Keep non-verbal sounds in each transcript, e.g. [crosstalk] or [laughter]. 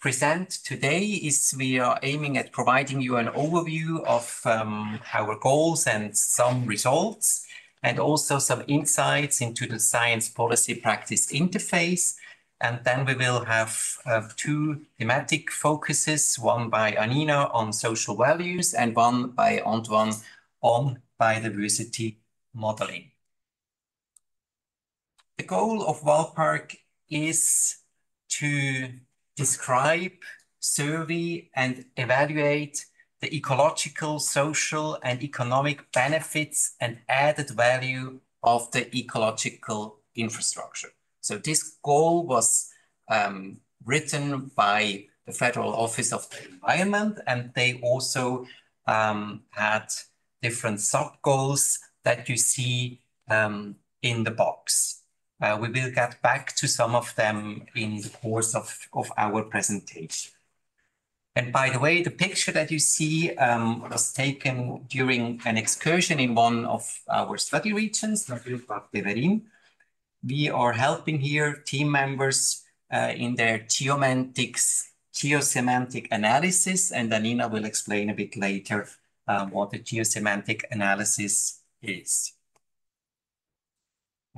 present today is we are aiming at providing you an overview of um, our goals and some results, and also some insights into the science policy practice interface. And then we will have uh, two thematic focuses, one by Annina on social values and one by Antoine on biodiversity modeling. The goal of ValPar is to describe, survey, and evaluate the ecological, social, and economic benefits and added value of the ecological infrastructure. So this goal was um, written by the Federal Office of the Environment, and they also um, had different sub-goals that you see um, in the box. Uh, we will get back to some of them in the course of, of our presentation. And by the way, the picture that you see um, was taken during an excursion in one of our study regions, Beverin. We are helping here team members uh, in their geomantics, geosemantic analysis, and Annina will explain a bit later um, what the geosemantic analysis is.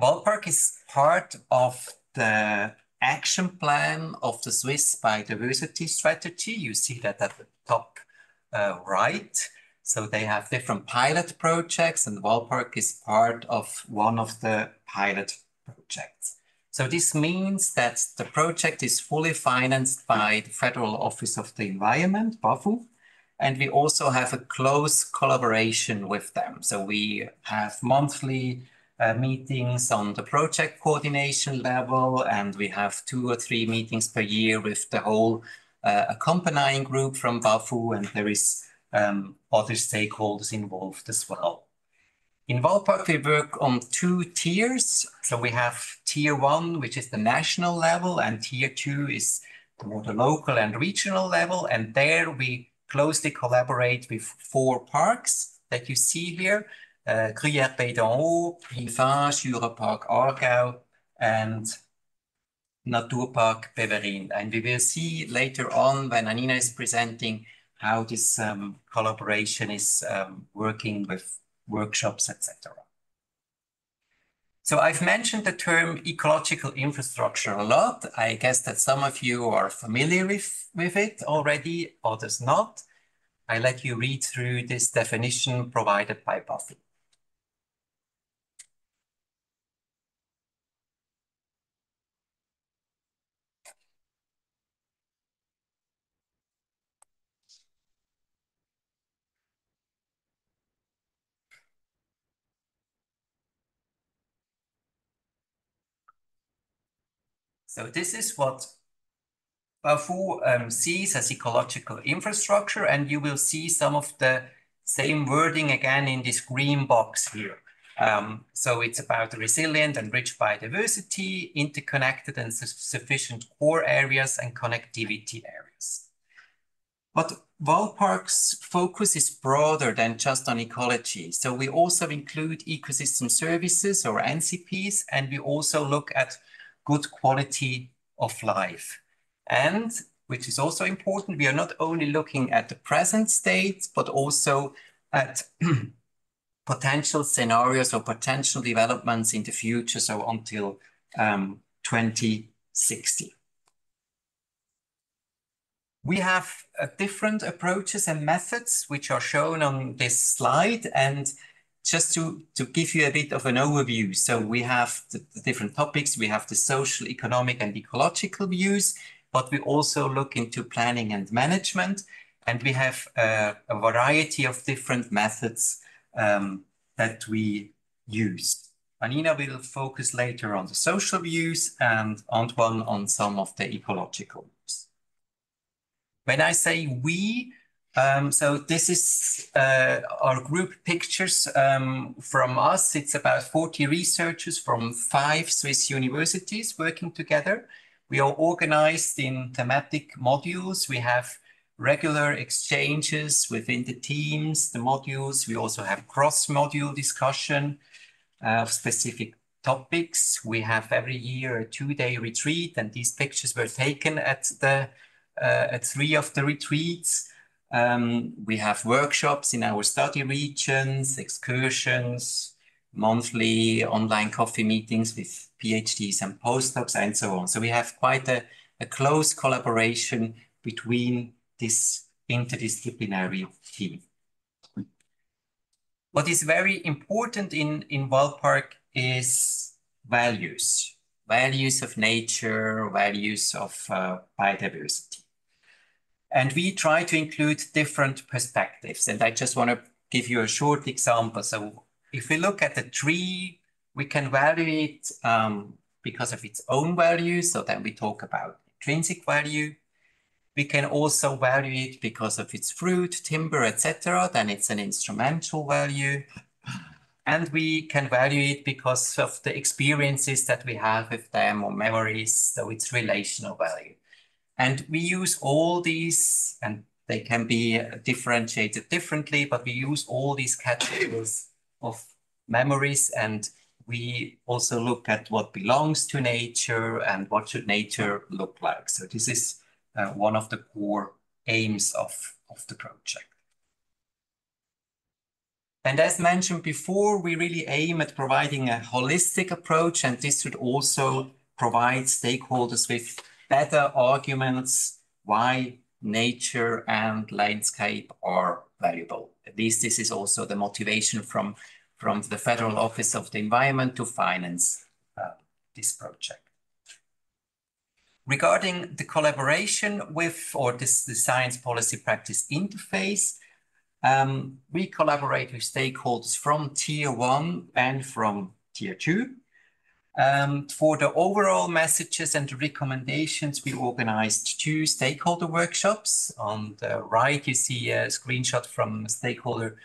ValPar is part of the action plan of the Swiss biodiversity strategy. You see that at the top uh, right. So they have different pilot projects and ValPar is part of one of the pilot projects. So this means that the project is fully financed by the Federal Office of the Environment, BAFU, and we also have a close collaboration with them. So we have monthly uh, meetings on the project coordination level, and we have two or three meetings per year with the whole uh, accompanying group from BAFU, and there is um, other stakeholders involved as well. In ValPar, we work on two tiers. So we have tier one, which is the national level, and tier two is more the local and regional level. And there we closely collaborate with four parks that you see here uh, Gruyère Pays d'en Haut, Aargau, and Naturpark Beverin. And we will see later on when Annina is presenting how this um, collaboration is um, working with workshops, etc. So I've mentioned the term ecological infrastructure a lot. I guess that some of you are familiar with, with it already, others not. I let you read through this definition provided by BAFU. So this is what BAFU um, sees as ecological infrastructure, and you will see some of the same wording again in this green box here. Um, so it's about resilient and rich biodiversity, interconnected and su sufficient core areas and connectivity areas. But ValPar's focus is broader than just on ecology. So we also include ecosystem services or NCPs, and we also look at good quality of life. And which is also important, we are not only looking at the present state, but also at [clears throat] potential scenarios or potential developments in the future, so until um, 2060. We have uh, different approaches and methods which are shown on this slide and just to, to give you a bit of an overview. So we have the, the, different topics. We have the social, economic, and ecological views, but we also look into planning and management. And we have uh, a variety of different methods um, that we use. Annina will focus later on the social views and Antoine on some of the ecological views. When I say we, um, so this is uh, our group pictures um, from us. It's about 40 researchers from five Swiss universities working together. We are organized in thematic modules. We have regular exchanges within the teams, the modules. We also have cross-module discussion of specific topics. We have every year a two-day retreat, and these pictures were taken at the uh, at three of the retreats. Um, we have workshops in our study regions, excursions, monthly online coffee meetings with PhDs and postdocs and so on. So we have quite a, a close collaboration between this interdisciplinary team. What is very important in, in ValPar is values, values of nature, values of uh, biodiversity. And we try to include different perspectives. And I just want to give you a short example. So if we look at the tree, we can value it um, because of its own value. So then we talk about intrinsic value. We can also value it because of its fruit, timber, etc. Then it's an instrumental value. And we can value it because of the experiences that we have with them or memories. So it's relational value. And we use all these, and they can be differentiated differently, but we use all these categories of memories and we also look at what belongs to nature and what should nature look like. So this is uh, one of the core aims of, of the project. And as mentioned before, we really aim at providing a holistic approach, and this should also provide stakeholders with better arguments why nature and landscape are valuable. At least this is also the motivation from, from the Federal Office of the Environment to finance uh, this project. Regarding the collaboration with, or this the science policy practice interface, um, we collaborate with stakeholders from tier one and from tier two. Um, for the overall messages and recommendations, we organized two stakeholder workshops. On the right, you see a screenshot from stakeholder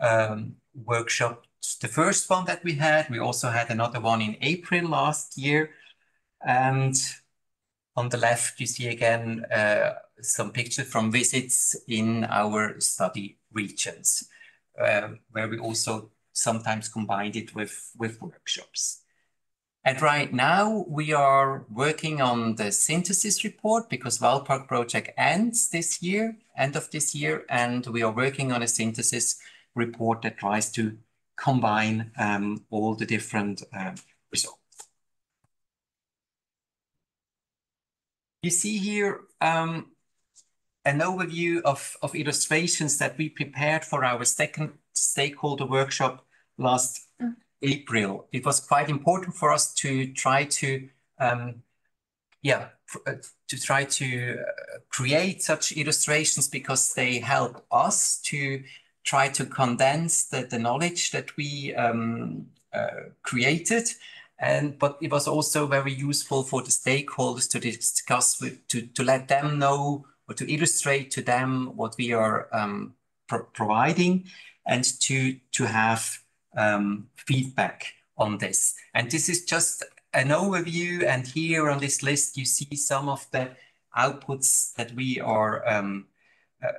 um, workshop, the first one that we had. We also had another one in April last year. And on the left, you see again uh, some pictures from visits in our study regions, uh, where we also sometimes combined it with, with workshops. And right now we are working on the synthesis report because ValPar project ends this year, end of this year, and we are working on a synthesis report that tries to combine um, all the different uh, results. You see here um, an overview of, of illustrations that we prepared for our second stakeholder workshop last April, it was quite important for us to try to, um, yeah, uh, to try to uh, create such illustrations because they help us to try to condense the, the knowledge that we um, uh, created. And but it was also very useful for the stakeholders to discuss with to, to let them know or to illustrate to them what we are um, pro providing and to to have um, feedback on this. And this is just an overview. And here on this list, you see some of the outputs that we are um, uh,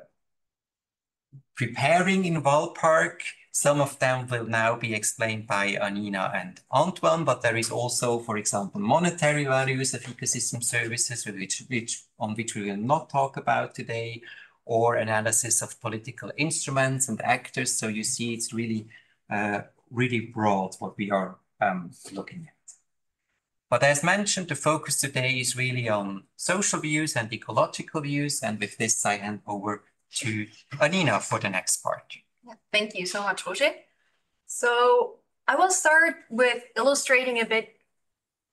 preparing in ValPar. Some of them will now be explained by Annina and Antoine, but there is also, for example, monetary values of ecosystem services, which, which, on which we will not talk about today, or analysis of political instruments and actors. So you see it's really uh, really broad what we are um, looking at. But as mentioned, the focus today is really on social views and ecological views. And with this, I hand over to Annina for the next part. Yeah, thank you so much, Roger. So I will start with illustrating a bit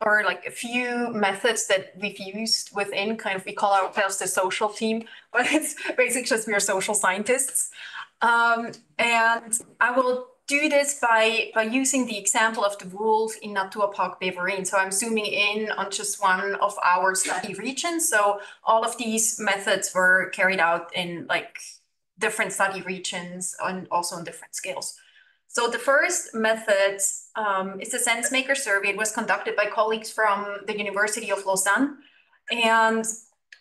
or like a few methods that we've used within kind of, we call ourselves the social team, but [laughs] it's basically just we are social scientists. Um, and I will do this by, by using the example of the wolf in Naturpark Beverin. So I'm zooming in on just one of our study regions. So all of these methods were carried out in like different study regions and also on different scales. So the first method um, is the SenseMaker survey. It was conducted by colleagues from the University of Lausanne. And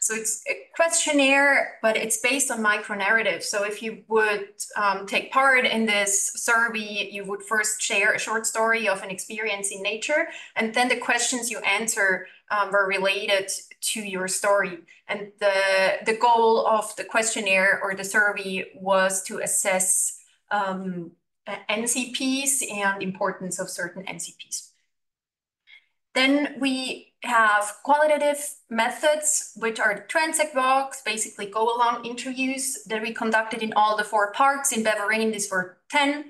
so it's a questionnaire, but it's based on micro-narrative. So if you would um, take part in this survey, you would first share a short story of an experience in nature, and then the questions you answer um, were related to your story. And the, the goal of the questionnaire or the survey was to assess um, NCPs and importance of certain NCPs. Then we have qualitative methods, which are transect walks, basically go along interviews that we conducted in all the four parks. In Beverin, these were 10.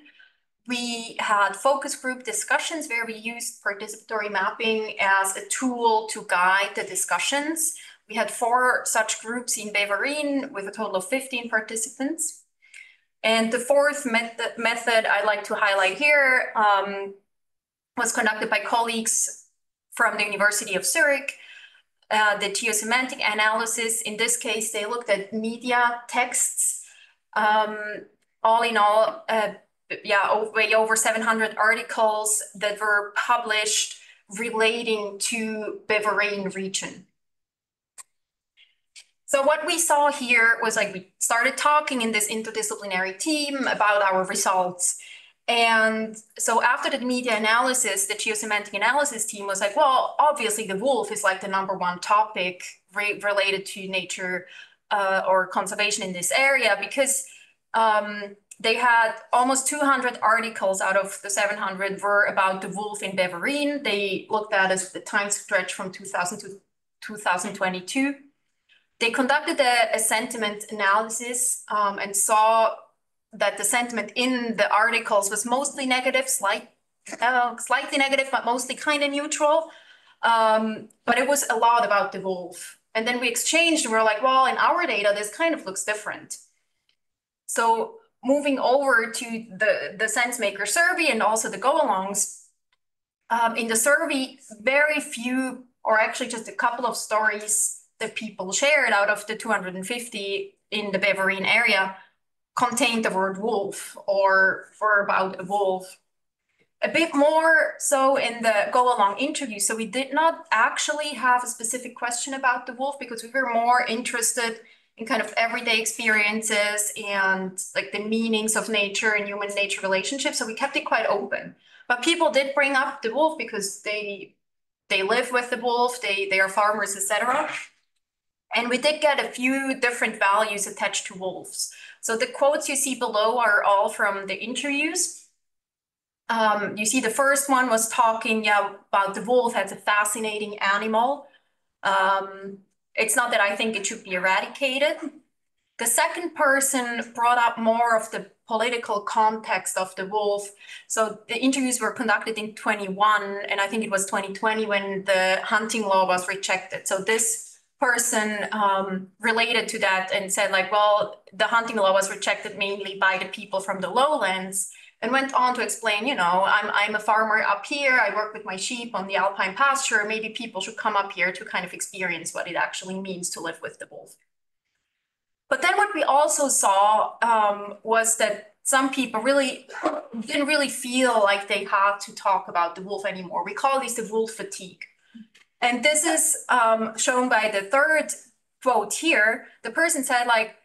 We had focus group discussions where we used participatory mapping as a tool to guide the discussions. We had four such groups in Beverin with a total of 15 participants. And the fourth method, method I'd like to highlight here um, was conducted by colleagues from the University of Zurich. Uh, the geosemantic analysis, in this case, they looked at media texts. Um, all in all, uh, yeah, way over 700 articles that were published relating to Beverin region. So what we saw here was like we started talking in this interdisciplinary team about our results. And so after the media analysis, the geosemantic analysis team was like, well, obviously the wolf is like the number one topic re related to nature uh, or conservation in this area because um, they had almost 200 articles out of the 700 were about the wolf in Beverin. They looked at as the time stretch from 2000 to 2022. They conducted a, a sentiment analysis um, and saw that the sentiment in the articles was mostly negative, slight, uh, slightly negative, but mostly kind of neutral. Um, but it was a lot about the wolf. And then we exchanged and we are like, well, in our data, this kind of looks different. So moving over to the, the SenseMaker survey and also the go-alongs, um, in the survey, very few, or actually just a couple of stories that people shared out of the 250 in the Beverin area contained the word wolf or were about a wolf. A bit more so in the go along interview. So we did not actually have a specific question about the wolf because we were more interested in kind of everyday experiences and like the meanings of nature and human nature relationships. So we kept it quite open. But people did bring up the wolf because they they live with the wolf, they they are farmers, etc. And we did get a few different values attached to wolves. So the quotes you see below are all from the interviews. Um, you see the first one was talking yeah, about the wolf as a fascinating animal. Um, it's not that I think it should be eradicated. The second person brought up more of the political context of the wolf. So the interviews were conducted in 21, and I think it was 2020 when the hunting law was rejected. So this person um, related to that and said like, well, the hunting law was rejected mainly by the people from the lowlands and went on to explain, you know, I'm, I'm a farmer up here. I work with my sheep on the alpine pasture. Maybe people should come up here to kind of experience what it actually means to live with the wolf. But then what we also saw um, was that some people really didn't really feel like they had to talk about the wolf anymore. We call this the wolf fatigue. And this is um, shown by the third quote here. The person said like,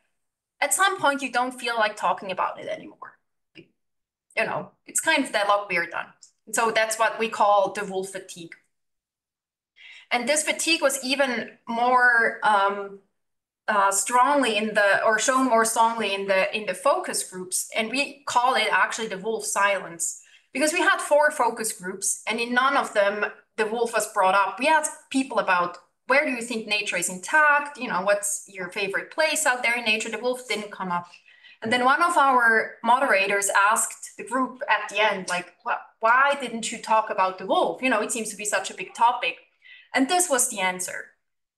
at some point you don't feel like talking about it anymore you know, it's kind of deadlock we're done. So that's what we call the wolf fatigue. And this fatigue was even more um, uh, strongly in the, or shown more strongly in the in the focus groups. And we call it actually the wolf silence because we had four focus groups and in none of them the wolf was brought up. We asked people about where do you think nature is intact? You know, what's your favorite place out there in nature? The wolf didn't come up. And then one of our moderators asked the group at the end, like, why didn't you talk about the wolf? You know, it seems to be such a big topic. And this was the answer.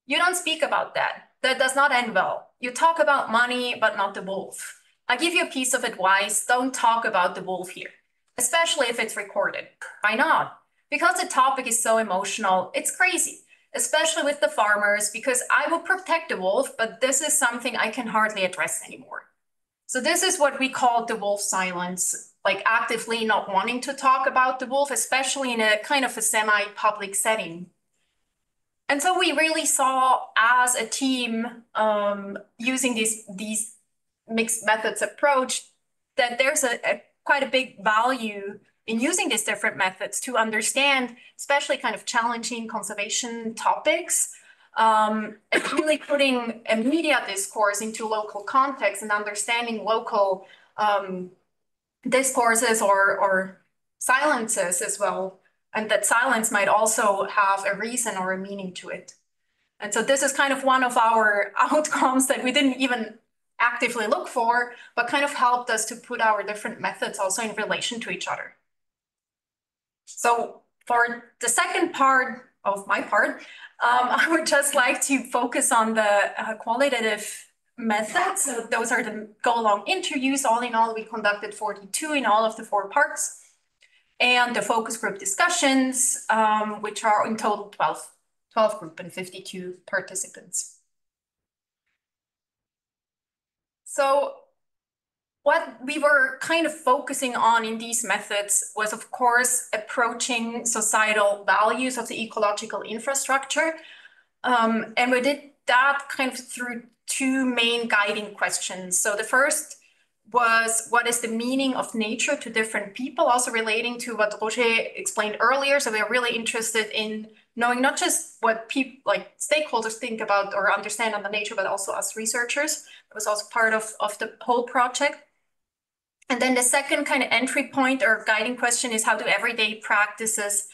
You don't speak about that. That does not end well. You talk about money, but not the wolf. I give you a piece of advice. Don't talk about the wolf here, especially if it's recorded. Why not? Because the topic is so emotional, it's crazy, especially with the farmers, because I will protect the wolf, but this is something I can hardly address anymore. So this is what we call the wolf silence, like actively not wanting to talk about the wolf, especially in a kind of a semi-public setting. And so we really saw as a team um, using these, these mixed methods approach that there's a, a quite a big value in using these different methods to understand, especially kind of challenging conservation topics, um, and really putting a media discourse into local context and understanding local um, discourses or, or silences as well. And that silence might also have a reason or a meaning to it. And so this is kind of one of our [laughs] outcomes that we didn't even actively look for, but kind of helped us to put our different methods also in relation to each other. So for the second part of my part, um, [laughs] I would just like to focus on the uh, qualitative methods. So those are the go-along interviews. All in all, we conducted 42 in all of the four parts. And the focus group discussions, um, which are in total 12, 12 group and 52 participants. So what we were kind of focusing on in these methods was, of course, approaching societal values of the ecological infrastructure. Um, and we did that kind of through two main guiding questions. So the first was what is the meaning of nature to different people, also relating to what Roger explained earlier. So we are really interested in knowing not just what people like stakeholders think about or understand on the nature, but also us researchers. It was also part of, of the whole project. And then the second kind of entry point or guiding question is how do everyday practices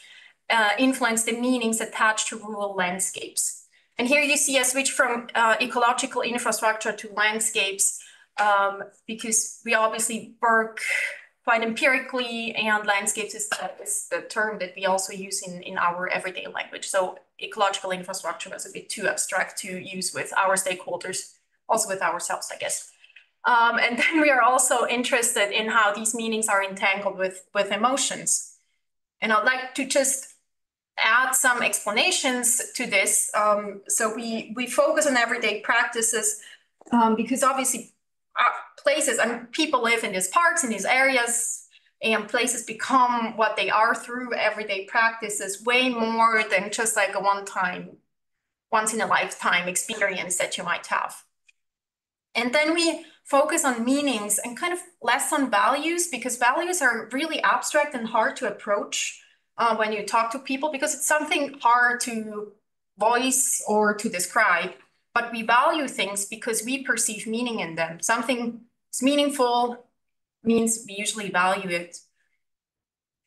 uh, influence the meanings attached to rural landscapes? And here you see a switch from uh, ecological infrastructure to landscapes um, because we obviously work quite empirically and landscapes is, is, the term that we also use in, in our everyday language. So ecological infrastructure was a bit too abstract to use with our stakeholders, also with ourselves, I guess. Um, and then we are also interested in how these meanings are entangled with, with emotions. And I'd like to just add some explanations to this. Um, so we, we focus on everyday practices um, because obviously uh, places and people live in these parks, in these areas, and places become what they are through everyday practices way more than just like a one-time, once in a lifetime experience that you might have. And then we focus on meanings and kind of less on values because values are really abstract and hard to approach uh, when you talk to people because it's something hard to voice or to describe. But we value things because we perceive meaning in them. Something is meaningful means we usually value it.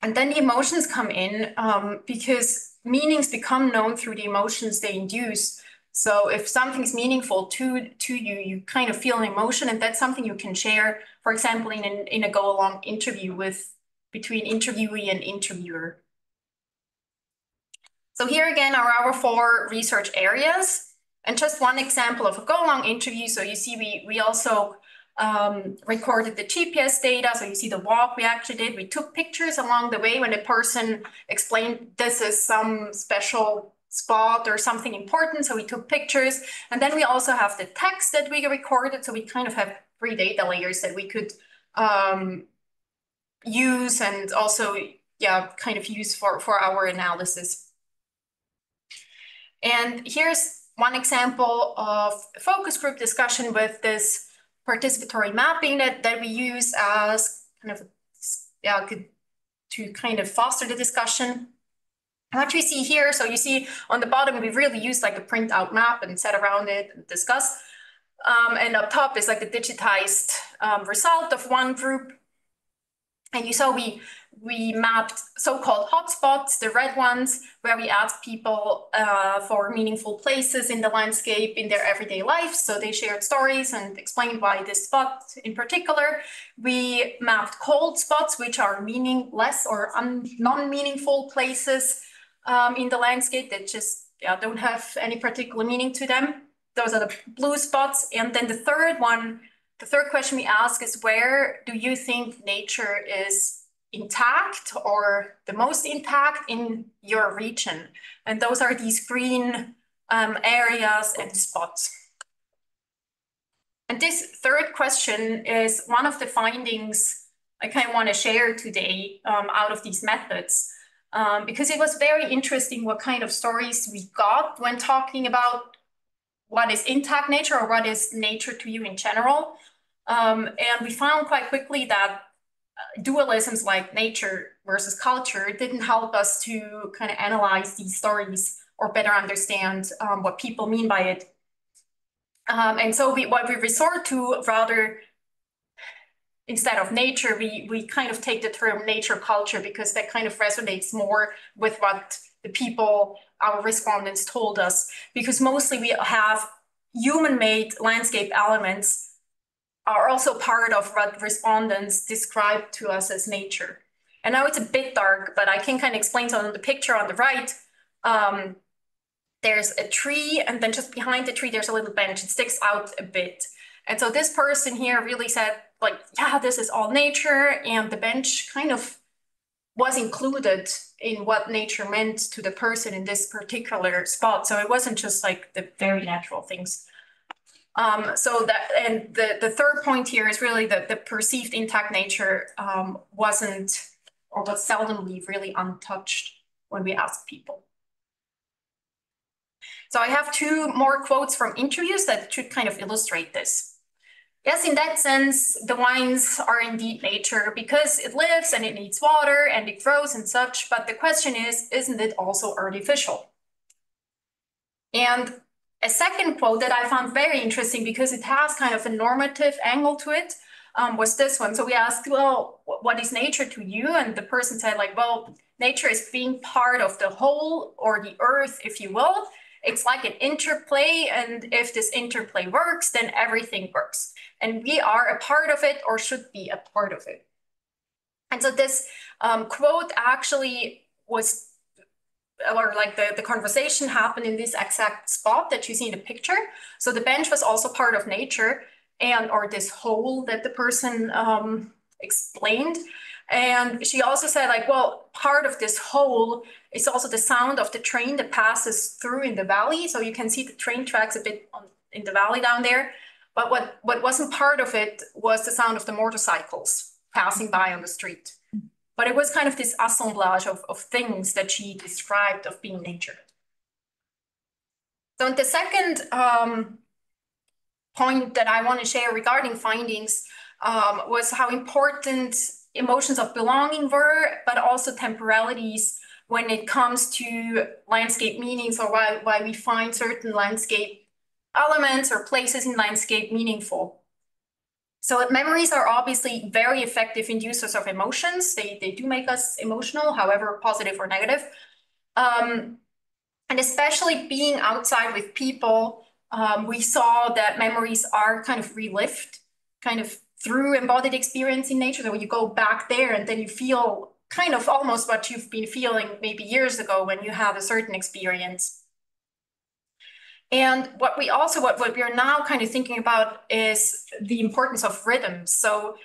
And then the emotions come in um, because meanings become known through the emotions they induce. So if something's meaningful to, to you, you kind of feel an emotion and that's something you can share, for example, in, an, in a go-along interview with between interviewee and interviewer. So here again are our four research areas. And just one example of a go-along interview. So you see we, we also um, recorded the GPS data. So you see the walk we actually did. We took pictures along the way when the person explained this is some special spot or something important. So we took pictures. And then we also have the text that we recorded. So we kind of have three data layers that we could um, use and also, yeah, kind of use for, for our analysis. And here's one example of focus group discussion with this participatory mapping that, that we use as kind of yeah, to kind of foster the discussion what we see here, so you see on the bottom, we really used like a printout map and sat around it and discuss. Um, and up top is like a digitized um, result of one group. And you saw we we mapped so-called hotspots, the red ones, where we asked people uh, for meaningful places in the landscape in their everyday life. So they shared stories and explained why this spot in particular. We mapped cold spots, which are meaningless or non-meaningful places um, in the landscape that just yeah, don't have any particular meaning to them. Those are the blue spots. And then the third one, the third question we ask is where do you think nature is intact or the most intact in your region? And those are these green um, areas and spots. And this third question is one of the findings I kind of want to share today um, out of these methods um, because it was very interesting what kind of stories we got when talking about what is intact nature or what is nature to you in general. Um, and we found quite quickly that uh, dualisms like nature versus culture didn't help us to kind of analyze these stories or better understand um, what people mean by it. Um, and so we, what we resort to rather instead of nature, we, we kind of take the term nature culture because that kind of resonates more with what the people, our respondents told us, because mostly we have human-made landscape elements are also part of what respondents describe to us as nature. And now it's a bit dark, but I can kind of explain so on the picture on the right. Um, there's a tree, and then just behind the tree, there's a little bench. It sticks out a bit. And so this person here really said, like, yeah, this is all nature. And the bench kind of was included in what nature meant to the person in this particular spot. So it wasn't just like the very natural things. Um, so that, and the, the third point here is really that the perceived intact nature um, wasn't or was seldomly really untouched when we ask people. So I have two more quotes from interviews that should kind of illustrate this. Yes, in that sense, the wines are indeed nature because it lives and it needs water and it grows and such. But the question is, isn't it also artificial? And a second quote that I found very interesting because it has kind of a normative angle to it um, was this one. So we asked, well, what is nature to you? And the person said like, well, nature is being part of the whole or the earth, if you will. It's like an interplay. And if this interplay works, then everything works. And we are a part of it or should be a part of it. And so this um, quote actually was, or like the, the conversation happened in this exact spot that you see in the picture. So the bench was also part of nature and or this whole that the person um, explained. And she also said like, well, part of this whole is also the sound of the train that passes through in the valley. So you can see the train tracks a bit on, in the valley down there. But what, what wasn't part of it was the sound of the motorcycles passing by on the street. But it was kind of this assemblage of, of things that she described of being nature. So the second um, point that I want to share regarding findings um, was how important emotions of belonging were, but also temporalities when it comes to landscape meanings or why, why we find certain landscape elements or places in landscape meaningful. So memories are obviously very effective inducers of emotions. They, they do make us emotional, however positive or negative. Um, and especially being outside with people um, we saw that memories are kind of relived, kind of through embodied experience in nature. So when you go back there and then you feel kind of almost what you've been feeling maybe years ago when you had a certain experience. And what we also, what, what we are now kind of thinking about is the importance of rhythm. So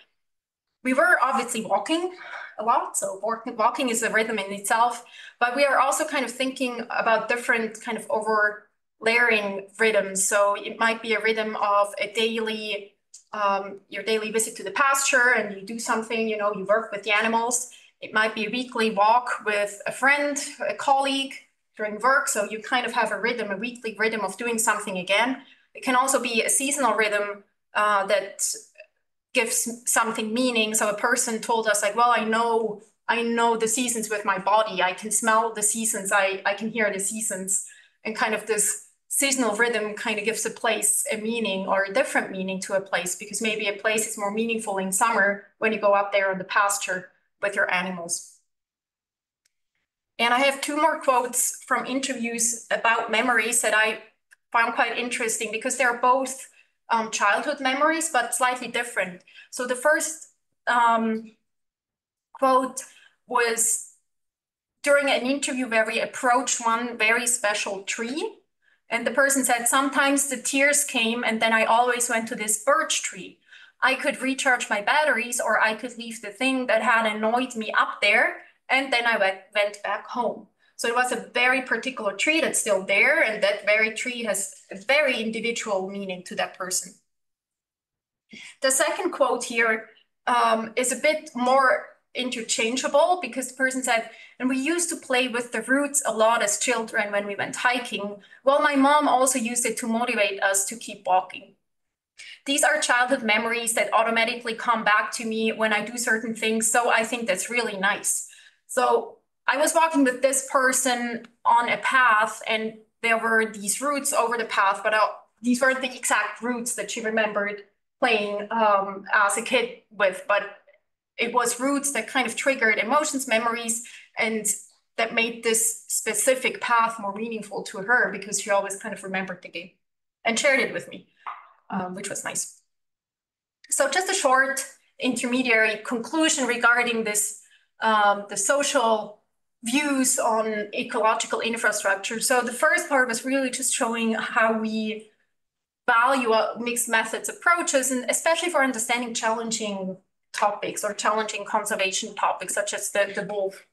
we were obviously walking a lot. So walking is a rhythm in itself, but we are also kind of thinking about different kind of over layering rhythms. So it might be a rhythm of a daily, um, your daily visit to the pasture and you do something, you know, you work with the animals. It might be a weekly walk with a friend, a colleague during work. So you kind of have a rhythm, a weekly rhythm of doing something again. It can also be a seasonal rhythm uh, that gives something meaning. So a person told us like, well, I know, I know the seasons with my body. I can smell the seasons. I, I can hear the seasons and kind of this seasonal rhythm kind of gives a place a meaning or a different meaning to a place because maybe a place is more meaningful in summer when you go up there on the pasture with your animals. And I have two more quotes from interviews about memories that I found quite interesting because they're both um, childhood memories, but slightly different. So the first um, quote was during an interview where we approached one very special tree and the person said, sometimes the tears came and then I always went to this birch tree. I could recharge my batteries or I could leave the thing that had annoyed me up there and then I went, went back home. So it was a very particular tree that's still there and that very tree has a very individual meaning to that person. The second quote here um, is a bit more interchangeable because the person said, and we used to play with the roots a lot as children when we went hiking. Well, my mom also used it to motivate us to keep walking. These are childhood memories that automatically come back to me when I do certain things. So I think that's really nice. So I was walking with this person on a path and there were these roots over the path, but I, these weren't the exact roots that she remembered playing um, as a kid with, but it was roots that kind of triggered emotions, memories, and that made this specific path more meaningful to her because she always kind of remembered the game and shared it with me, um, which was nice. So just a short intermediary conclusion regarding this, um, the social views on ecological infrastructure. So the first part was really just showing how we value mixed methods approaches, and especially for understanding challenging topics or challenging conservation topics, such as the, the wolf.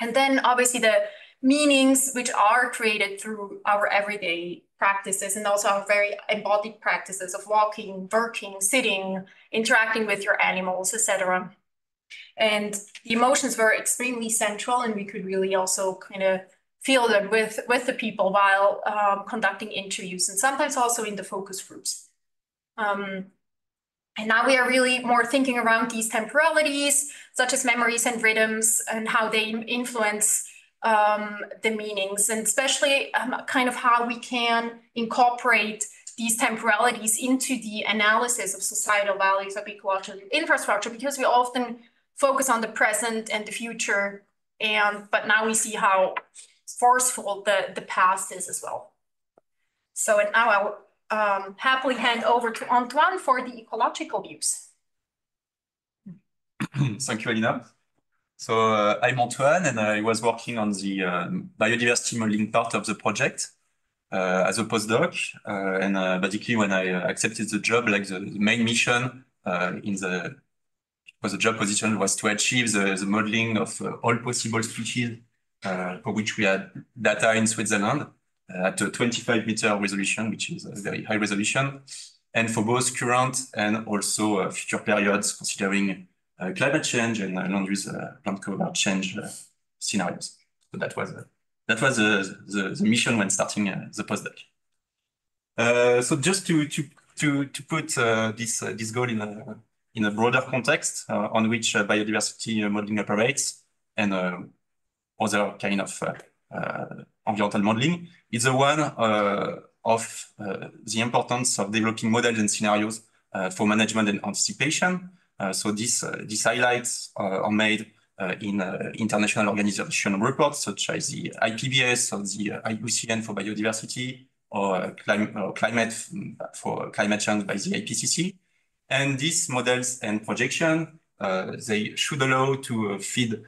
And then obviously the meanings which are created through our everyday practices and also our very embodied practices of walking, working, sitting, interacting with your animals, etc. And the emotions were extremely central and we could really also kind of feel them with, with the people while um, conducting interviews and sometimes also in the focus groups. Um, and now we are really more thinking around these temporalities, such as memories and rhythms and how they influence um, the meanings, and especially um, kind of how we can incorporate these temporalities into the analysis of societal values of ecological infrastructure, because we often focus on the present and the future, and but now we see how forceful the, the past is as well. So and now I'll um, happily hand over to Antoine for the ecological views. [clears throat] Thank you, Alina. So uh, I'm Antoine, and I was working on the uh, biodiversity modeling part of the project uh, as a postdoc. Uh, and uh, basically, when I accepted the job, like the, main mission uh, in the was the job position was to achieve the, the modeling of uh, all possible species uh, for which we had data in Switzerland uh, at a 25 meter resolution, which is a very high resolution, and for both current and also future periods, considering uh, climate change and uh, land use uh, land cover change scenarios. So that was that was the, the mission when starting the postdoc. so just to to to to put this this goal in a in a broader context uh, on which uh, biodiversity uh, modeling operates and other kind of environmental modeling is the one of the importance of developing models and scenarios for management and anticipation, uh, so uh, these highlights uh, are made in international organization reports such as the IPBES or the IUCN for biodiversity or, clim or climate mm, for climate change by the IPCC. And these models and projection, they should allow to feed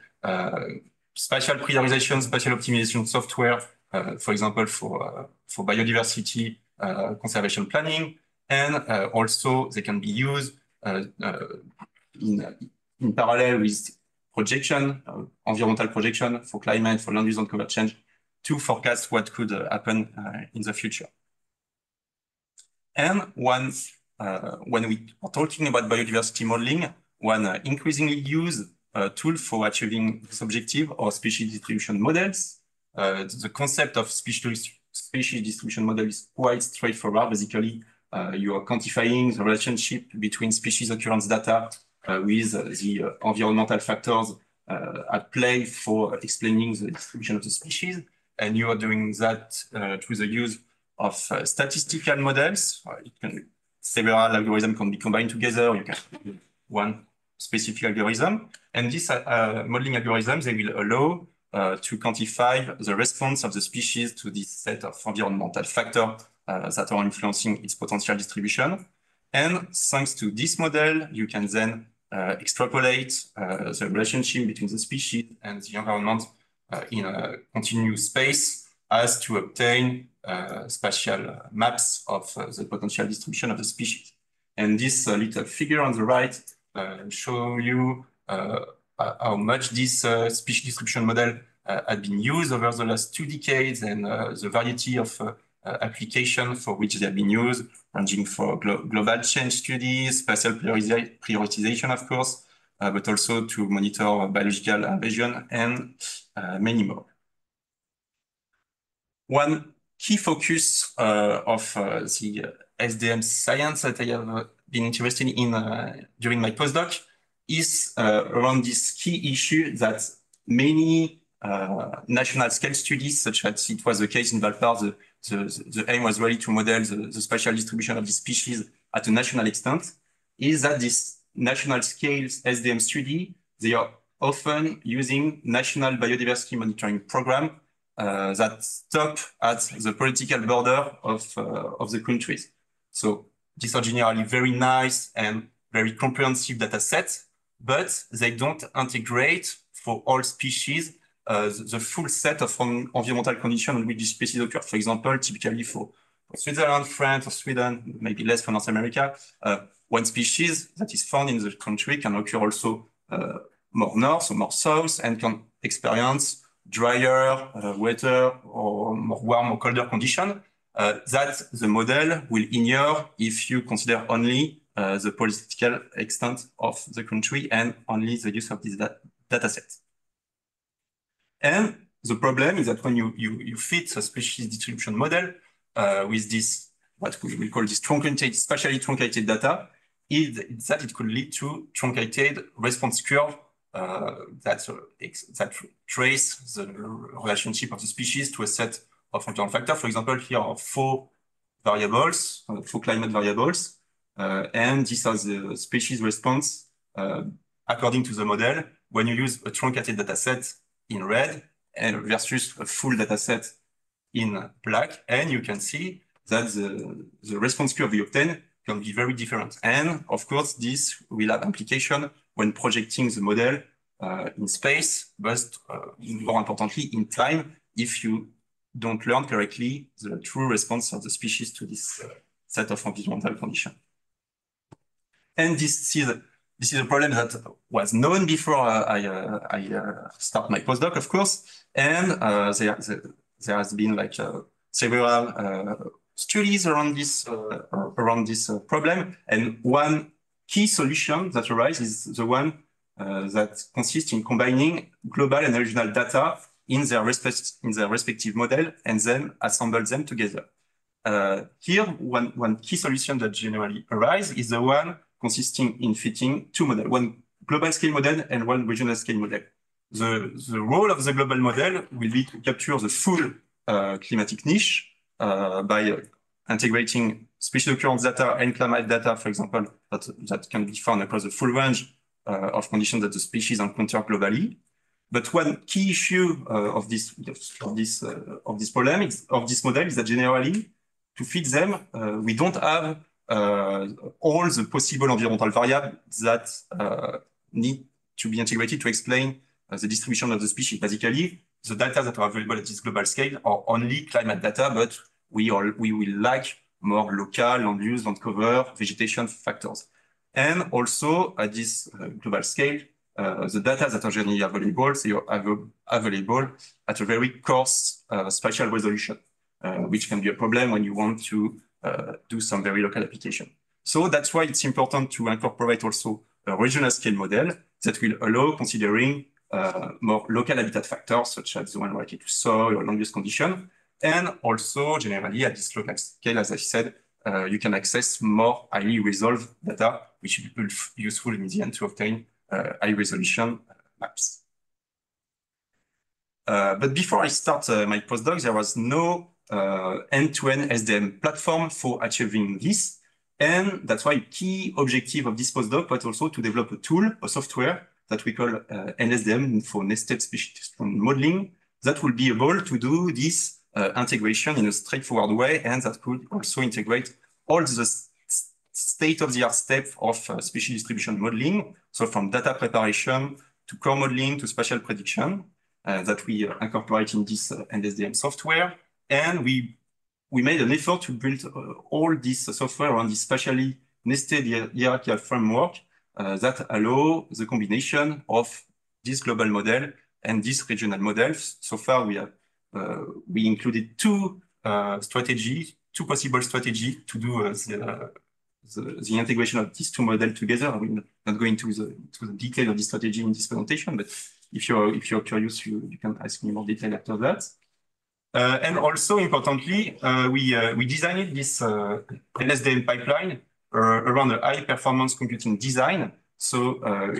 spatial prioritization, spatial optimization software, uh, for example, for, uh, for biodiversity uh, conservation planning. And also they can be used uh, uh, in, in parallel with projection, uh, environmental projection for climate, for land use and cover change to forecast what could happen in the future. And one, when we are talking about biodiversity modeling, one increasingly used tool for achieving this objective or species distribution models. Uh, the concept of species, species distribution model is quite straightforward. Basically, uh, you are quantifying the relationship between species occurrence data uh, with the uh, environmental factors at play for explaining the distribution of the species. And you are doing that through the use of statistical models. Can, several algorithms can be combined together. You can one specific algorithm. And these uh, modeling algorithms, they will allow uh, to quantify the response of the species to this set of environmental factors uh, that are influencing its potential distribution. And thanks to this model, you can then uh, extrapolate uh, the relationship between the species and the environment in a continuous space as to obtain uh, spatial maps of uh, the potential distribution of the species. And this uh, little figure on the right show you how much this species distribution model had been used over the last two decades and the variety of uh, application for which they have been used, ranging for glo global change studies, spatial priori prioritization, of course, uh, but also to monitor biological invasion and uh, many more. One key focus uh, of uh, the SDM science that I have uh, been interested in during my postdoc is around this key issue that many uh, national scale studies, such as it was the case in Valpar. The, the, the aim was really to model the, the spatial distribution of the species at a national extent, is that this national scale SDM study, they are often using national biodiversity monitoring program uh, that stop at the political border of, uh, of the countries. So these are generally very nice and very comprehensive data sets, but they don't integrate for all species uh, the, the, full set of environmental conditions in which these species occur. For example, typically for, for Switzerland, France, or Sweden, maybe less for North America, uh, one species that is found in the country can occur also uh, more north or more south and can experience drier, uh, wetter, or more warm or colder condition. Uh, that the model will ignore if you consider only uh, the political extent of the country and only the use of this da data set. And the problem is that when you, you, you fit a species distribution model with this, what we will call this truncated, spatially truncated data, is that it could lead to truncated response curve that, uh, that trace the relationship of the species to a set of environmental factors. For example, here are four variables, uh, four climate variables, uh, and these are the species response according to the model when you use a truncated data set in red and versus a full data set in black, and you can see that the, the response curve we obtain can be very different. And of course, this will have implication when projecting the model uh, in space, but uh, more importantly, in time, if you don't learn correctly the true response of the species to this uh, set of environmental conditions. And this is, this is a problem that was known before I, I uh, start my postdoc, of course, and there, there has been like several studies around this uh, around this uh, problem. And one key solution that arises is the one uh, that consists in combining global and regional data in their, respect, in their respective model and then assemble them together. Uh, here, one, one key solution that generally arises is the one consisting in fitting two models, one global scale model and one regional scale model. The, the role of the global model will be to capture the full uh, climatic niche uh, by integrating species occurrence data and climate data, for example, that, that can be found across the full range uh, of conditions that the species encounter globally. But one key issue uh, of this of this uh, of this problem is, of this model is that generally, to fit them, uh, we don't have uh, all the possible environmental variables that need to be integrated to explain the distribution of the species. Basically, the data that are available at this global scale are only climate data, but we, all, we will lack more local land use, land cover, vegetation factors. And also at this uh, global scale, uh, the data that are generally available, they are available at a very coarse uh, spatial resolution, uh, which can be a problem when you want to uh, do some very local application. So that's why it's important to incorporate also a regional scale model that will allow considering uh, more local habitat factors, such as the one related to soil or land use condition, and also generally at this local scale, as I said, uh, you can access more highly resolved data, which will be useful in the end to obtain uh, high resolution uh, maps. Uh, but before I start uh, my postdoc, there was no uh, end-to-end -end SDM platform for achieving this. And that's why key objective of this postdoc was also to develop a tool, a software that we call NSDM for Nested Species Modeling that will be able to do this integration in a straightforward way, and that could also integrate all the state-of-the-art steps of uh, species distribution modeling. So from data preparation to core modeling to spatial prediction uh, that we incorporate in this NSDM software. And we we made an effort to build uh, all this software around this spatially nested hierarchical framework uh, that allow the combination of this global model and this regional model. So far, we have uh, we included two uh, strategies, two possible strategies to do uh, the, the, the, integration of these two models together. I will not go into the, to the detail of the strategy in this presentation, but if you're, if you're curious, you, you can ask me more detail after that. Uh, and also importantly, uh, we, uh, we designed this NSDM pipeline around a high performance computing design. So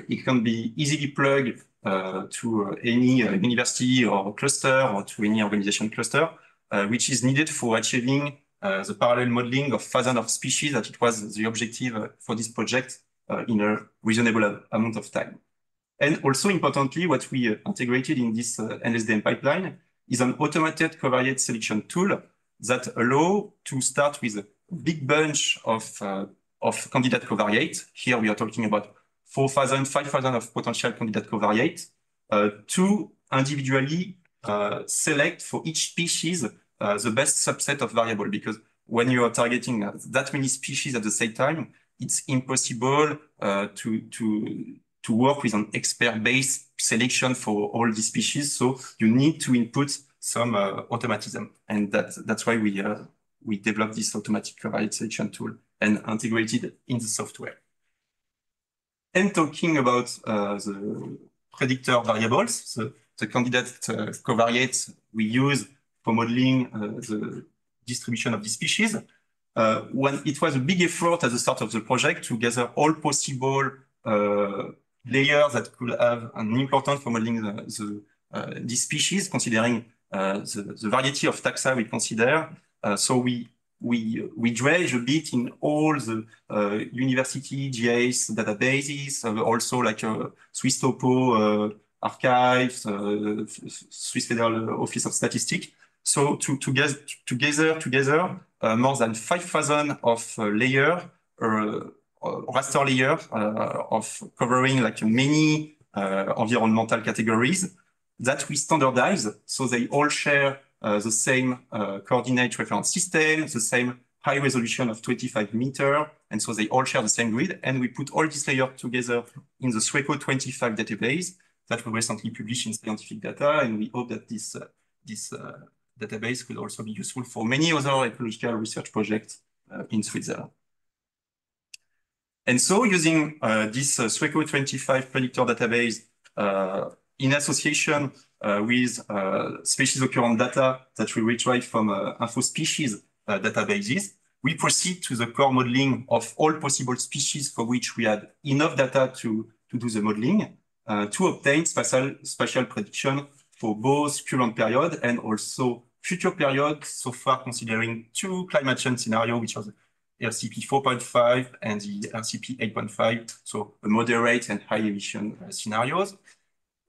it can be easily plugged Uh, to any uh, university or cluster or to any organization cluster, uh, which is needed for achieving the parallel modeling of thousands of species that it was the objective for this project in a reasonable amount of time. And also importantly, what we integrated in this NSDM pipeline is an automated covariate selection tool that allow to start with a big bunch of, uh, of candidate covariate. Here we are talking about 4,000, 5,000 of potential candidate covariate uh, to individually uh, select for each species uh, the best subset of variable because when you are targeting that many species at the same time, it's impossible to, to, to work with an expert-based selection for all the species. So you need to input some uh, automatism. And that, that's why we, uh, we developed this automatic covariate selection tool and integrated in the software. And talking about uh, the predictor variables, so the candidate uh, covariates we use for modeling uh, the distribution of the species. Uh, when it was a big effort at the start of the project to gather all possible layers that could have an importance for modeling the, the these species, considering uh, the, the, variety of taxa we consider. Uh, so we we we dredge a bit in all the uh, university GIS databases, also like Swiss Topo archives, Swiss Federal Office of Statistics. So to, to get together together uh, more than 5,000 of uh, layer uh, raster layer of covering like many environmental categories that we standardize. So they all share uh, the same uh, coordinate reference system, the same high resolution of 25 meter. And so they all share the same grid. And we put all these layers together in the SWECO 25 database that we recently published in Scientific Data. And we hope that this, uh, this uh, database will also be useful for many other ecological research projects uh, in Switzerland. And so using uh, this SWECO 25 predictor database in association uh, with uh, species occurrence data that we retrieve from uh, InfoSpecies databases, we proceed to the core modeling of all possible species for which we had enough data to, to do the modeling to obtain spatial, spatial prediction for both current period and also future period, so far considering two climate change scenarios, which are the RCP 4.5 and the RCP 8.5, so moderate and high emission uh, scenarios.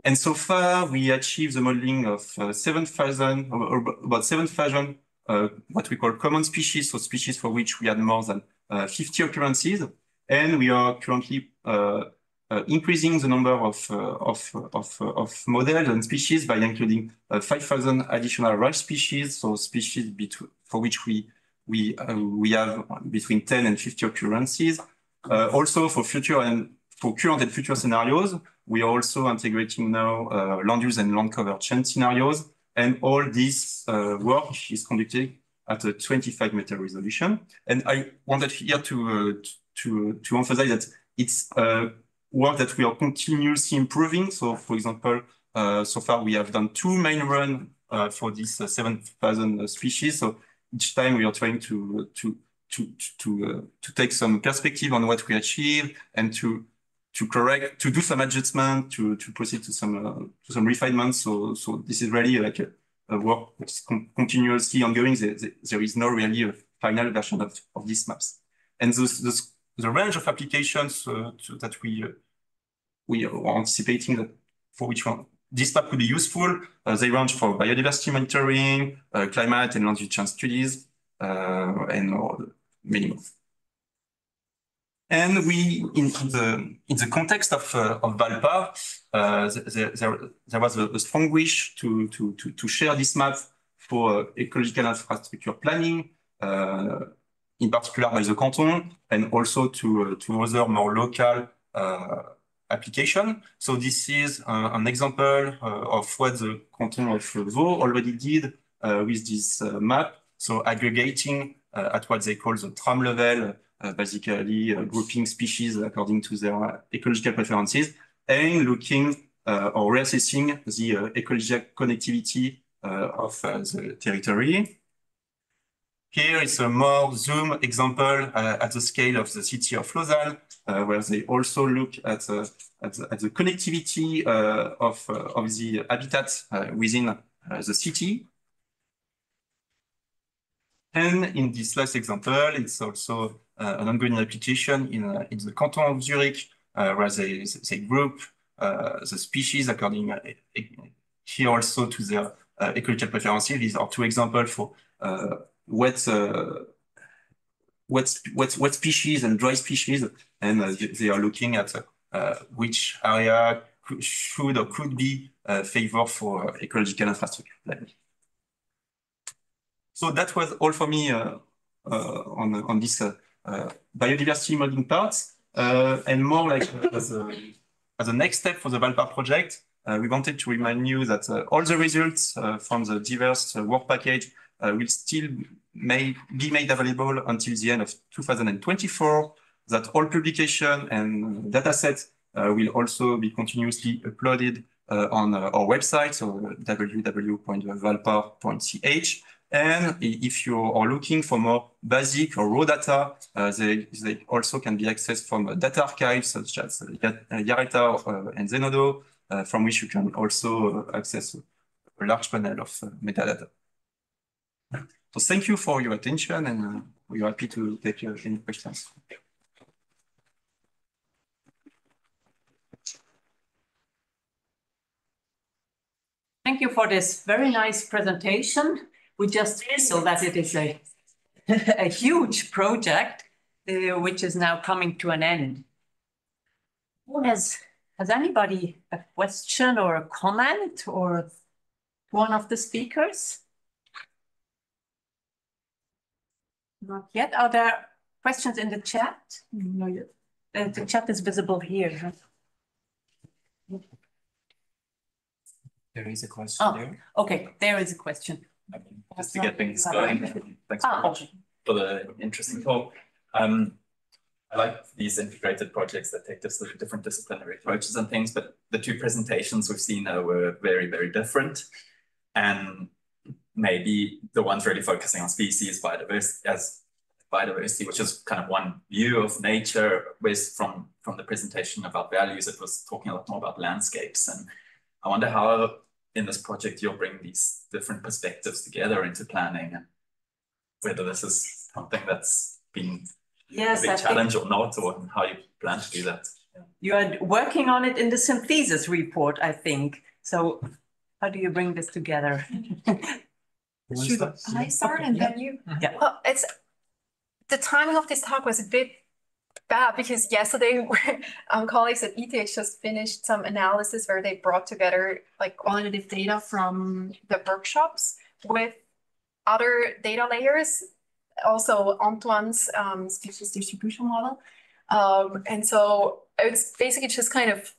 And so far, we achieved the modeling of uh, 7,000, or about 7,000, uh, what we call common species, so species for which we had more than uh, 50 occurrences. And we are currently uh, uh, increasing the number of, uh, of, of, of, models and species by including 5,000 additional rare species, so species between for which we, we, we have between 10 and 50 occurrences. also for future and for current and future scenarios, we are also integrating now uh, land use and land cover change scenarios. And all this uh, work is conducted at a 25 meter resolution. And I wanted here to, uh, to, to emphasize that it's work that we are continuously improving. So for example, so far we have done two main runs for this 7,000 species. So each time we are trying to, to, to, to, to take some perspective on what we achieve and to to correct, to do some adjustment, to, to proceed to some, uh, to some refinements. So, so this is really like a, a work con continuously ongoing. There, there is no really a final version of, of these maps. And those, the range of applications uh, to, that we, uh, we are anticipating that for which one this map could be useful. Uh, they range for biodiversity monitoring, uh, climate and land use change studies, uh, and many more. And we, in the in the context of uh, of ValPar, uh, there, there, there was a, a, strong wish to to to to share this map for uh, ecological infrastructure planning, uh, in particular by the canton, and also to uh, to other more local uh, application. So this is an example of what the canton of Vaud already did with this map. So aggregating at what they call the tram level basically uh, grouping species according to their ecological preferences and looking uh, or reassessing the ecological connectivity of the territory. Here is a more zoom example uh, at the scale of the city of Lausanne, uh, where they also look at, uh, at, the, at the connectivity of, of the habitat within the city. And in this last example, it's also uh, an ongoing application in, uh, in the canton of Zurich, uh, where they, they group the species according here also to their ecological preferences. These are two examples for wet, uh, species and dry species, and uh, they are looking at uh, which area should or could be favored for ecological infrastructure planning. So that was all for me on, on this biodiversity modeling part. and more like as a, as a next step for the ValPar project, uh, we wanted to remind you that uh, all the results uh, from the diverse work package uh, will still may be made available until the end of 2024, that all publication and datasets uh, will also be continuously uploaded uh, on uh, our website, so www.valpar.ch. And if you are looking for more basic or raw data, uh, they, they also can be accessed from uh, data archives such as uh, Yareta uh, and Zenodo, from which you can also access a large panel of metadata. So thank you for your attention and uh, we are happy to take uh, any questions. Thank you for this very nice presentation. We just feel that it is a, [laughs] a huge project uh, which is now coming to an end. Has, has anybody a question or a comment or one of the speakers? Not yet. Are there questions in the chat? No, uh, the chat is visible here. There is a question oh, there. Okay, there is a question. Just to get things going. Thanks much okay. for the interesting talk. Um, I like these integrated projects that take this different disciplinary approaches and things, but the two presentations we've seen were very, very different. And maybe the ones really focusing on species biodiversity as biodiversity, which is kind of one view of nature, with from from the presentation about values, it was talking a lot more about landscapes. And I wonder how in this project you'll bring these different perspectives together into planning and whether this is something that's been yes, a big I challenge or not, or how you plan to do that. Yeah. You are working on it in the synthesis report, I think. So how do you bring this together? [laughs] Should I start and then you? Yeah. Well, it's the timing of this talk was a bit bad because yesterday [laughs] um, colleagues at ETH just finished some analysis where they brought together like qualitative data from the workshops with other data layers, also Antoine's um, species distribution model. Um, and so it's basically just kind of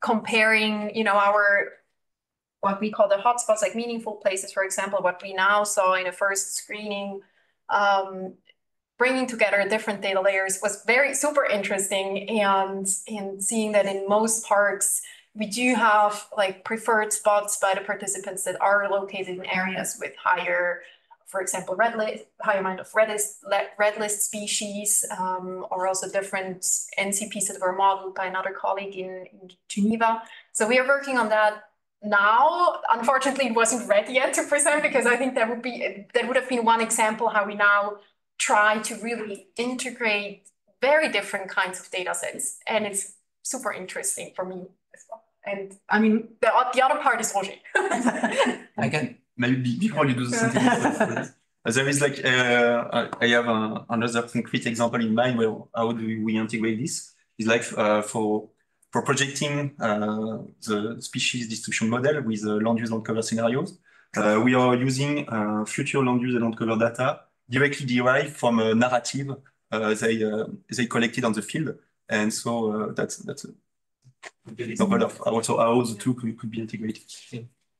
comparing, you know, our what we call the hotspots, like meaningful places, for example, what we now saw in a first screening, um, bringing together different data layers was very super interesting. And in seeing that in most parks, we do have like preferred spots by the participants that are located in areas with higher, for example, red list, higher amount of red list, red list species, um, or also different NCPs that were modeled by another colleague in, in Geneva. So we are working on that now. Unfortunately, it wasn't ready yet to present because I think that would be that would have been one example how we now try to really integrate very different kinds of data sets, and it's super interesting for me as well. And I mean, the, the other part is Roger. Again, [laughs] maybe before you do the sentence, [laughs] there is like uh, I have a, another concrete example in mind where how do we integrate this? It's like uh, for for projecting uh, the species distribution model with uh, land use land cover scenarios. Uh, we are using future land use and land cover data directly derived from a narrative uh, they uh, they collected on the field, and so uh, that's that's a example of also how the two could, could be integrated.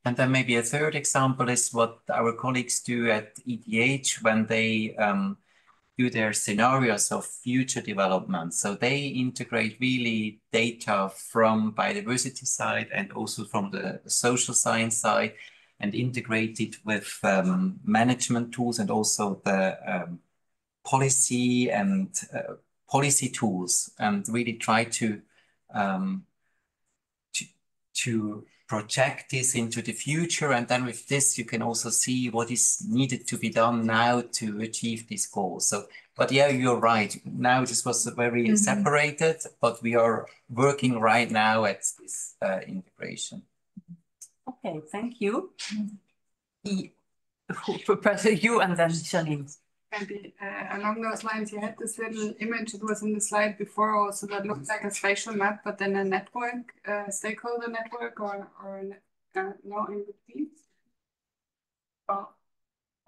And then maybe a third example is what our colleagues do at ETH when they um, do their scenarios of future development. So they integrate really data from biodiversity side and also from the social science side. And integrate it with um, management tools and also the um, policy and uh, policy tools and really try to um, to, to project this into the future. And then with this, you can also see what is needed to be done now to achieve this goal. So, but yeah, you're right. Now this was very mm -hmm. separated, but we are working right now at this uh, integration. Okay, thank you. Professor, you and then Janine. And uh, along those lines, you had this little image, it was in the slide before also, that looked like a spatial map, but then a network, uh, stakeholder network or, or uh, no in between. Oh,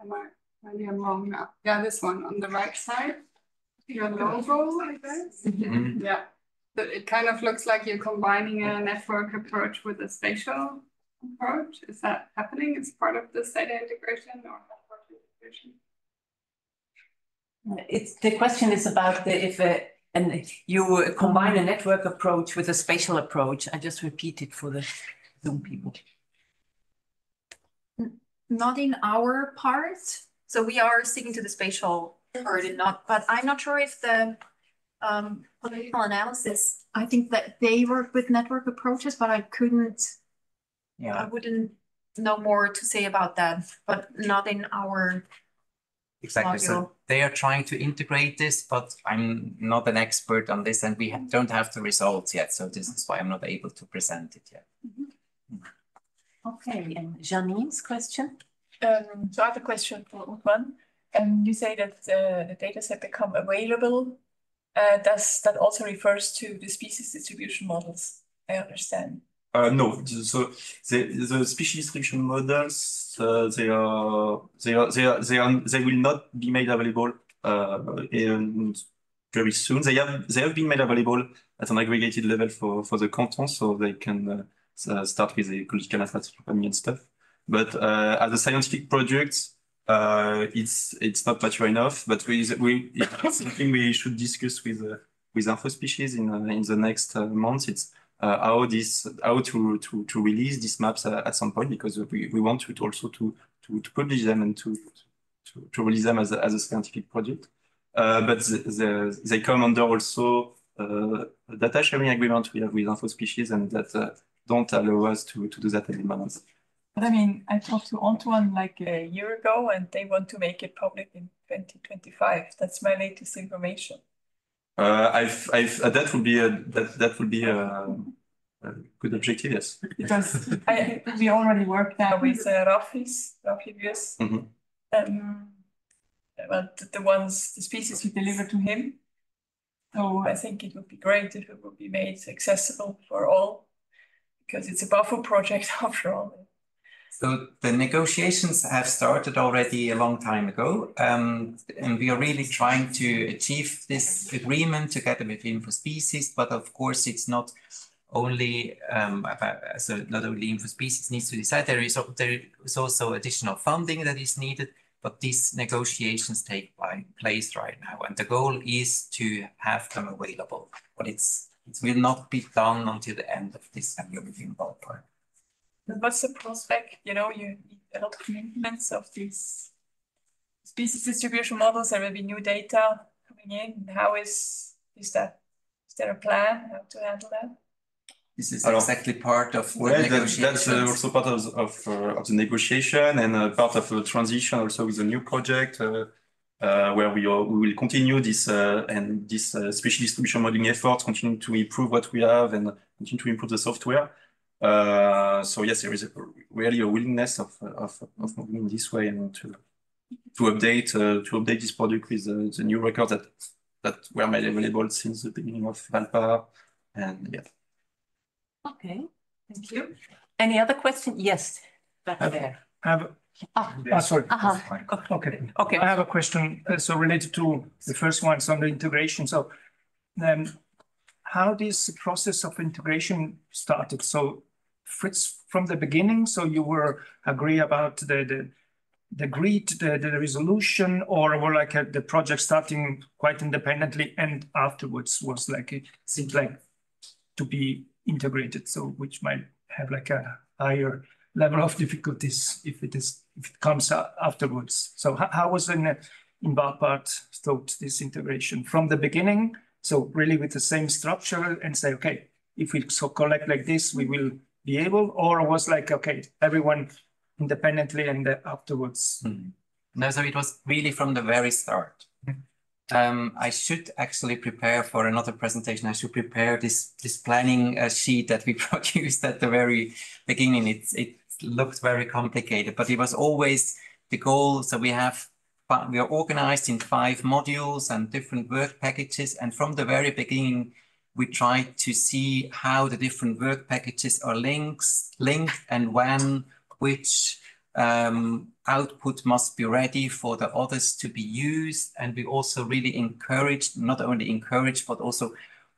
am I, maybe I'm wrong now. Yeah, this one on the right side, your logo, I guess. Mm -hmm. Yeah, so it kind of looks like you're combining a network approach with a spatial approach. Is that happening? It's part of the data integration or network integration? It's the question is about the if a, and you combine a network approach with a spatial approach. I just repeat it for the Zoom people. Not in our part. So we are sticking to the spatial part and not, but I'm not sure if the um, political analysis, I think that they work with network approaches, but I couldn't, yeah, I wouldn't know more to say about that, but not in our Exactly. So they are trying to integrate this, but I'm not an expert on this and we ha don't have the results yet. So this is why I'm not able to present it yet. Mm -hmm. Okay, and Janine's question? Um, so I have a question for Antoine. Um, you say that uh, the data set become available. Uh, does that also refers to the species distribution models? I understand. Uh, no, so the, the species distribution models, uh, they are, they are, they are, they will not be made available uh, in very soon. They have, they have been made available at an aggregated level for, for the canton, so they can uh, start with the ecological anthropology and stuff. But uh, as a scientific project, uh, it's it's not mature enough. But we, we it's something we should discuss with uh, with InfoSpecies in uh, in the next uh, months. It's uh, how this how to to to release these maps at some point because we, we want to, also to, to to publish them and to to, to release them as a, as a scientific project. Uh, but the, the, they come under also uh, data sharing agreement we have with InfoSpecies and that uh, don't allow us to, to do that at the moment. But I mean, I talked to Antoine like a year ago and they want to make it public in 2025. That's my latest information. Uh, I've, I've, uh, that would be a, that, that would be a, a good objective, yes. Because I, we already work now with uh, Rafis, Rafivius. Mm -hmm. Um, but the ones, the species we deliver to him. So I think it would be great if it would be made accessible for all, because it's a buffer project [laughs] after all. So the negotiations have started already a long time ago, um, and we are really trying to achieve this agreement together with InfoSpecies. But of course, it's not only um, about, so not only InfoSpecies needs to decide. There is there is also additional funding that is needed. But these negotiations take place right now, and the goal is to have them available. But it's it will not be done until the end of this annual review ValPar. What's the prospect? You know, you need a lot of maintenance of these species distribution models. There will be new data coming in. How is is that? Is there a plan how to handle that? This is exactly part of well, the negotiations. That's uh, also part of, of, uh, of the negotiation and uh, part of the transition also with the new project uh, uh, where we, are, we will continue this uh, and this species distribution modeling effort, continue to improve what we have and continue to improve the software. Uh, so yes, there is a, really a willingness of, of, of moving in this way and to to update uh, to update this product with uh, the new records that that were made available since the beginning of ValPar. And yeah. Okay, thank you. Any other question? Yes, back have, there. Have Ah, oh, sorry. Uh -huh. Okay. Okay. I have a question. Uh, so related to the first one, so on the integration. So, um, how this process of integration started? So Fritz from the beginning? So you were agree about the the the grid, the, the resolution, or were like a, the project starting quite independently and afterwards was like it seemed like to be integrated, so which might have like a higher level of difficulties if it is if it comes afterwards. So how, was in in ValPar thought this integration from the beginning? So really with the same structure and say, okay, if we so collect like this, we will be able, or was like, okay, everyone independently and afterwards. Mm. No, so it was really from the very start. Um, I should actually prepare for another presentation. I should prepare this this planning uh, sheet that we [laughs] produced at the very beginning. It it looked very complicated, but it was always the goal. So we have we are organized in five modules and different work packages, and from the very beginning, we tried to see how the different work packages are links linked and when which um, output must be ready for the others to be used. And we also really encouraged, not only encouraged, but also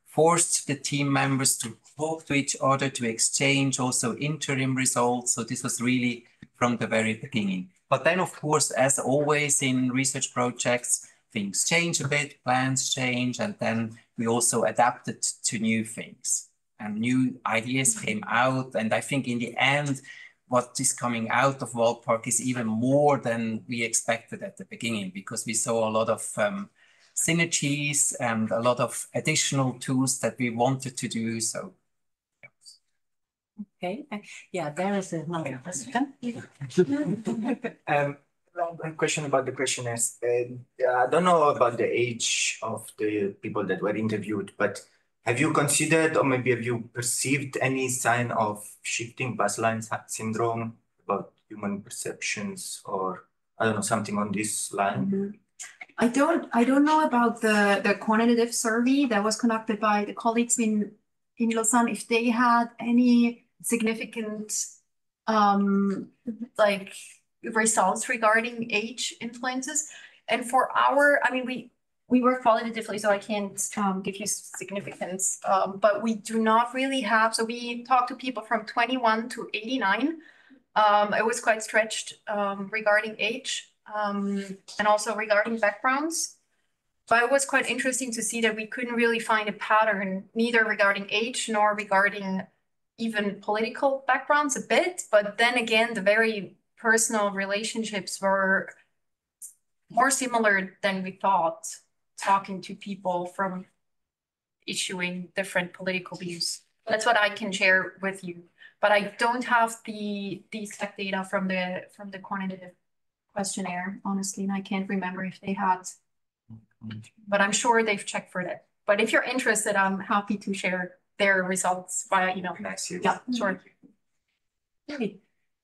forced the team members to talk to each other, to exchange also interim results. So this was really from the very beginning. But then, of course, as always in research projects, things change a bit, plans change, and then we also adapted to new things and new ideas came out. And I think in the end, what is coming out of ValPar is even more than we expected at the beginning because we saw a lot of um, synergies and a lot of additional tools that we wanted to do. So, okay, yeah, there is another question. [laughs] um, one question about the questionnaires. Uh, I don't know about the age of the people that were interviewed, but have you considered or maybe have you perceived any sign of shifting baseline syndrome about human perceptions or I don't know, something on this line? Mm -hmm. I don't I don't know about the, the quantitative survey that was conducted by the colleagues in, in Lausanne, if they had any significant um like results regarding age influences. And for our, I mean, we we work qualitatively, so I can't um, give you significance, um, but we do not really have, so we talk to people from 21 to 89. Um, it was quite stretched um, regarding age um, and also regarding backgrounds. But it was quite interesting to see that we couldn't really find a pattern, neither regarding age nor regarding even political backgrounds a bit. But then again, the very personal relationships were more similar than we thought talking to people from issuing different political views. That's what I can share with you. But I don't have the the exact data from the from the quantitative questionnaire, honestly, and I can't remember if they had. But I'm sure they've checked for that. But if you're interested, I'm happy to share their results via email. Yeah, sure.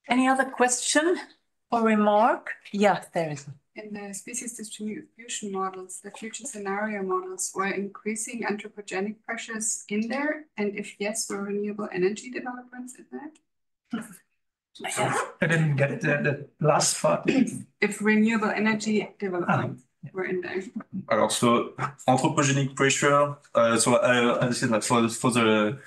Any other question or remark? Yeah, there is in the species distribution models, the future scenario models, were increasing anthropogenic pressures in there? And if yes, were renewable energy developments in there? I didn't get the, the last part. if renewable energy development ah. were in there. Also, anthropogenic pressure. Uh, so uh, I said that for, for the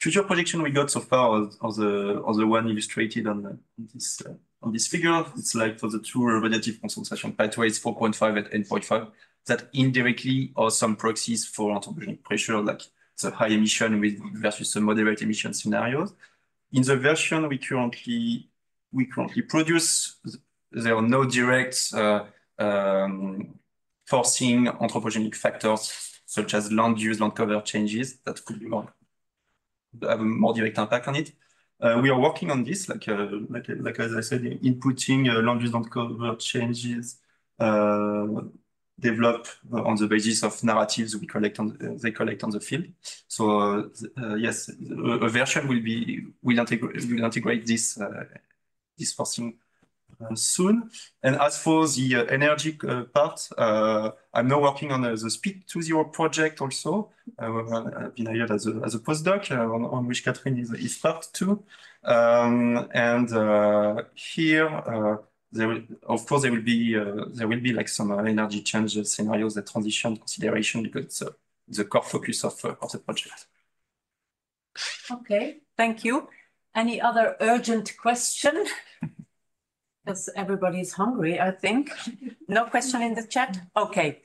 future projection we got so far, are, the, or the one illustrated on, on this uh, on this figure, it's like for the two radiative concentration pathways, 4.5 and 8.5, that indirectly are some proxies for anthropogenic pressure, like the high emission with versus the moderate emission scenarios. In the version we currently we currently produce, there are no direct uh, um, forcing anthropogenic factors such as land use, land cover changes that could be more, have a more direct impact on it. Uh, we are working on this, like, uh, like, as I said, inputting uh, land use land cover changes developed on the basis of narratives we collect on they collect on the field. So yes, a, version will be will integrate this this forcing soon. And as for the uh, energy uh, part, I'm now working on the Speed to Zero project also. I've been hired as a, as a postdoc on, on, which Catherine is, is part too. Um, and here, there will, of course, there will be uh, there will be like some uh, energy change scenarios the transition consideration because it's uh, the core focus of of the project. Okay, thank you. Any other urgent question? [laughs] Because everybody is hungry, I think. No question in the chat? Okay.